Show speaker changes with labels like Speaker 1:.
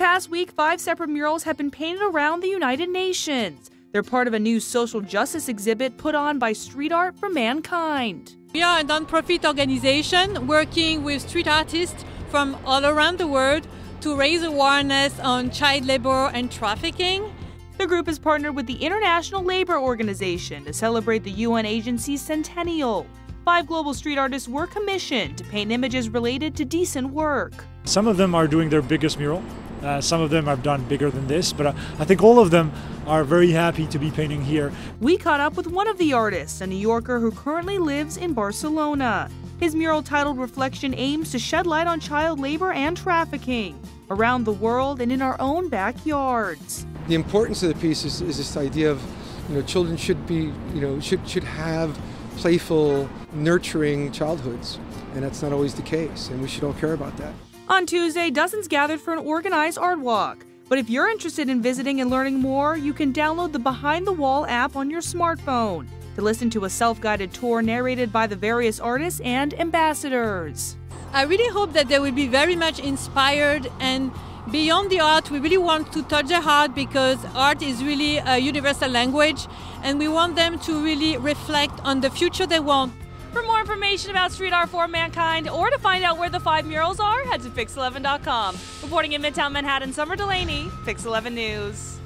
Speaker 1: past week, five separate murals have been painted around the United Nations. They're part of a new social justice exhibit put on by Street Art for Mankind.
Speaker 2: We are a nonprofit organization working with street artists from all around the world to raise awareness on child labor and trafficking.
Speaker 1: The group has partnered with the International Labor Organization to celebrate the UN agency's centennial. Five global street artists were commissioned to paint images related to decent work.
Speaker 3: Some of them are doing their biggest mural. Uh, some of them I've done bigger than this, but uh, I think all of them are very happy to be painting here.
Speaker 1: We caught up with one of the artists, a New Yorker who currently lives in Barcelona. His mural titled Reflection aims to shed light on child labor and trafficking around the world and in our own backyards.
Speaker 4: The importance of the piece is, is this idea of, you know, children should be, you know, should, should have playful, nurturing childhoods. And that's not always the case, and we should all care about that.
Speaker 1: On Tuesday, dozens gathered for an organized art walk. But if you're interested in visiting and learning more, you can download the Behind the Wall app on your smartphone to listen to a self guided tour narrated by the various artists and ambassadors.
Speaker 2: I really hope that they will be very much inspired and beyond the art, we really want to touch their heart because art is really a universal language and we want them to really reflect on the future they want.
Speaker 1: For more information about Street Art for Mankind or to find out where the five murals are, head to Pix11.com. Reporting in Midtown Manhattan, Summer Delaney, Pix11 News.